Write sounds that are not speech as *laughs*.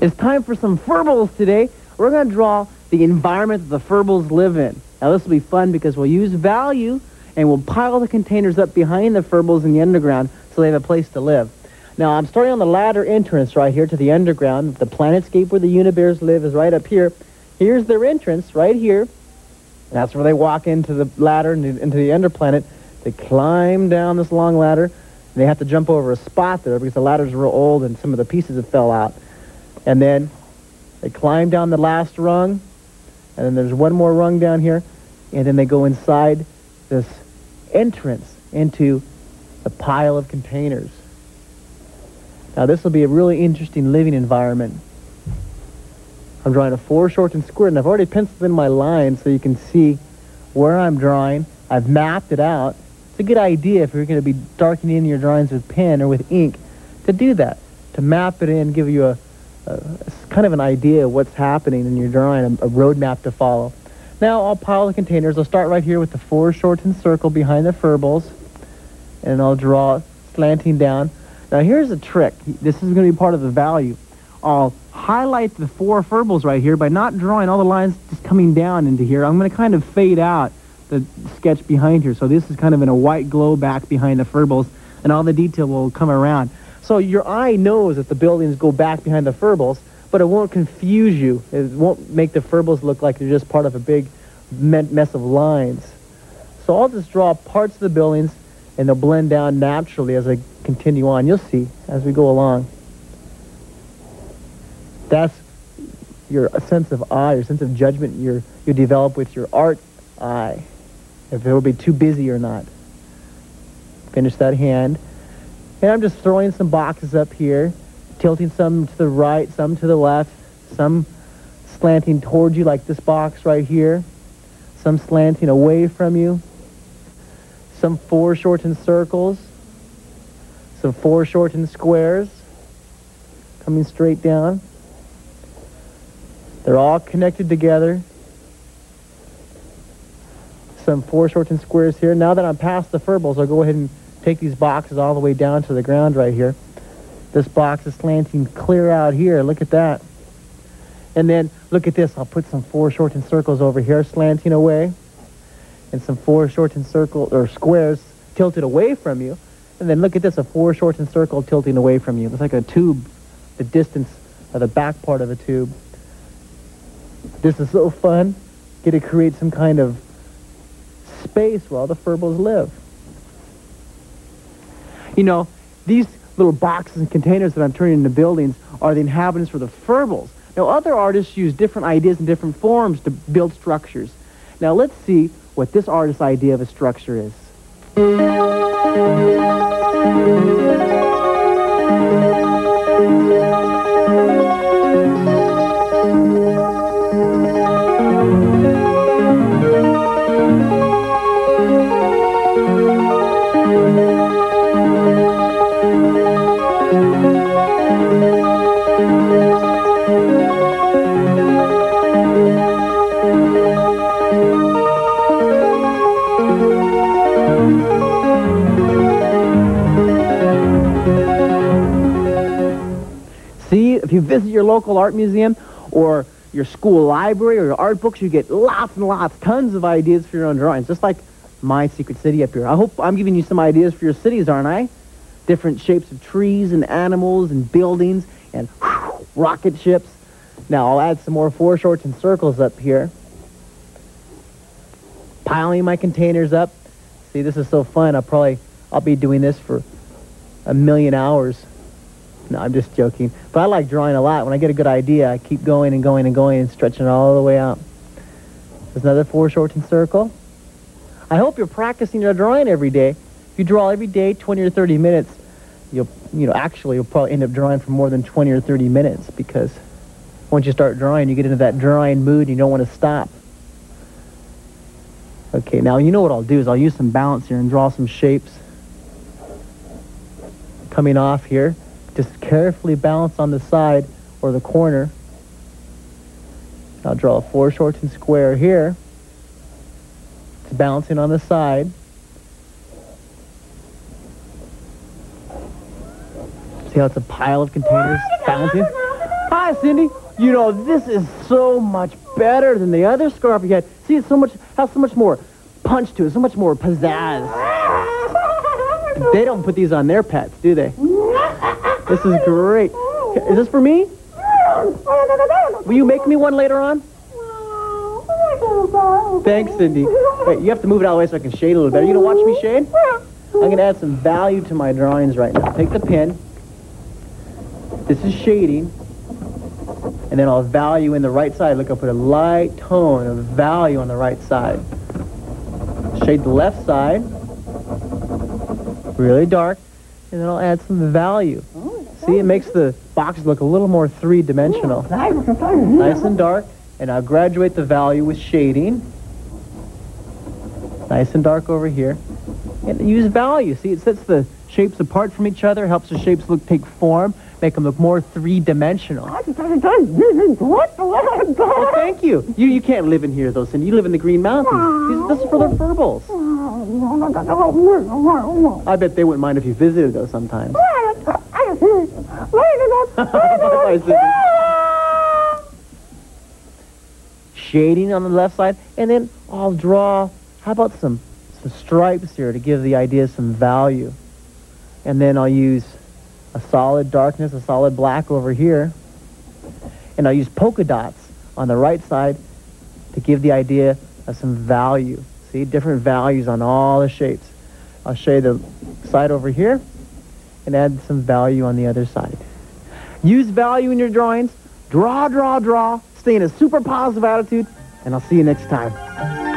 It's time for some furballs today. We're going to draw the environment that the furballs live in. Now this will be fun because we'll use value and we'll pile the containers up behind the furballs in the underground so they have a place to live. Now I'm starting on the ladder entrance right here to the underground. The planetscape where the unibears live is right up here. Here's their entrance right here. That's where they walk into the ladder into, into the underplanet. They climb down this long ladder. They have to jump over a spot there because the ladder's real old and some of the pieces have fell out. And then they climb down the last rung. And then there's one more rung down here. And then they go inside this entrance into the pile of containers. Now this will be a really interesting living environment. I'm drawing a foreshortened square, and I've already penciled in my lines so you can see where I'm drawing. I've mapped it out. It's a good idea if you're going to be darkening in your drawings with pen or with ink to do that, to map it in, give you a Uh, kind of an idea of what's happening in your drawing, a, a road map to follow. Now I'll pile the containers. I'll start right here with the four foreshortened circle behind the furbles, and I'll draw slanting down. Now here's a trick. This is going to be part of the value. I'll highlight the four furbles right here by not drawing all the lines just coming down into here. I'm going to kind of fade out the sketch behind here. So this is kind of in a white glow back behind the furbles, and all the detail will come around. So your eye knows that the buildings go back behind the furbles, but it won't confuse you. It won't make the furbles look like they're just part of a big mess of lines. So I'll just draw parts of the buildings, and they'll blend down naturally as I continue on. You'll see as we go along. That's your sense of eye, your sense of judgment you you develop with your art eye, if it will be too busy or not. Finish that hand. And I'm just throwing some boxes up here, tilting some to the right, some to the left, some slanting towards you like this box right here, some slanting away from you, some foreshortened circles, some foreshortened squares coming straight down. They're all connected together. Some foreshortened squares here. Now that I'm past the furballs, I'll go ahead and take these boxes all the way down to the ground right here. This box is slanting clear out here. Look at that. And then look at this. I'll put some foreshortened circles over here slanting away. And some foreshortened circles or squares tilted away from you. And then look at this, a foreshortened circle tilting away from you. It's like a tube, the distance of the back part of a tube. This is so fun. Get to create some kind of space where all the furbles live. You know, these little boxes and containers that I'm turning into buildings are the inhabitants for the furbles. Now, other artists use different ideas and different forms to build structures. Now, let's see what this artist's idea of a structure is. If you visit your local art museum or your school library or your art books, you get lots and lots, tons of ideas for your own drawings, just like my secret city up here. I hope I'm giving you some ideas for your cities, aren't I? Different shapes of trees and animals and buildings and whew, rocket ships. Now I'll add some more foreshortened circles up here. Piling my containers up. See, this is so fun. I'll probably, I'll be doing this for a million hours. No, I'm just joking. But I like drawing a lot. When I get a good idea, I keep going and going and going and stretching it all the way out. There's another foreshortened circle. I hope you're practicing your drawing every day. If you draw every day, 20 or 30 minutes, you'll, you know, actually you'll probably end up drawing for more than 20 or 30 minutes because once you start drawing, you get into that drawing mood and you don't want to stop. Okay, now you know what I'll do is I'll use some balance here and draw some shapes coming off here. Just carefully balance on the side or the corner. I'll draw a foreshortened square here. It's balancing on the side. See how it's a pile of containers balancing? Hi, Cindy. You know, this is so much better than the other scarf you had. See, it's so much, has so much more punch to it, so much more pizzazz. They don't put these on their pets, do they? This is great. Is this for me? Will you make me one later on? Thanks, Cindy. Wait, you have to move it out of the way so I can shade a little better. You gonna watch me shade? I'm gonna add some value to my drawings right now. Take the pen. This is shading. And then I'll value in the right side. Look, I'll put a light tone of value on the right side. Shade the left side. Really dark. And then I'll add some value. See, it makes the box look a little more three-dimensional. Nice and dark. And I'll graduate the value with shading. Nice and dark over here. And use value. See, it sets the shapes apart from each other, helps the shapes look take form, make them look more three-dimensional. Well, oh, thank you. You you can't live in here, though, Cindy. You live in the Green Mountains. This is for the furballs. I bet they wouldn't mind if you visited, though, sometimes. *laughs* Shading on the left side, and then I'll draw, how about some, some stripes here to give the idea some value. And then I'll use a solid darkness, a solid black over here. And I'll use polka dots on the right side to give the idea of some value. See, different values on all the shapes. I'll show you the side over here and add some value on the other side. Use value in your drawings. Draw, draw, draw. Stay in a super positive attitude, and I'll see you next time.